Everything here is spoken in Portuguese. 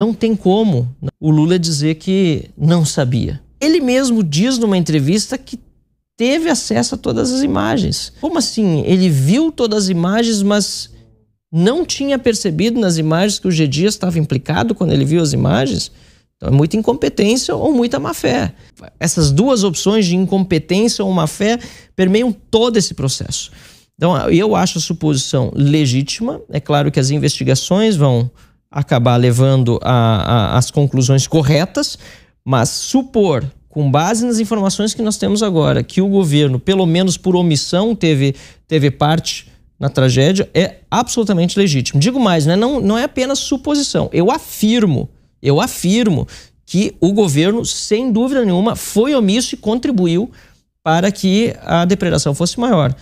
Não tem como o Lula dizer que não sabia. Ele mesmo diz numa entrevista que teve acesso a todas as imagens. Como assim? Ele viu todas as imagens, mas não tinha percebido nas imagens que o G estava implicado quando ele viu as imagens? Então é muita incompetência ou muita má fé. Essas duas opções de incompetência ou má fé permeiam todo esse processo. Então eu acho a suposição legítima. É claro que as investigações vão acabar levando a, a, as conclusões corretas, mas supor, com base nas informações que nós temos agora, que o governo, pelo menos por omissão, teve, teve parte na tragédia, é absolutamente legítimo. Digo mais, né? não, não é apenas suposição. Eu afirmo, eu afirmo que o governo, sem dúvida nenhuma, foi omisso e contribuiu para que a depredação fosse maior.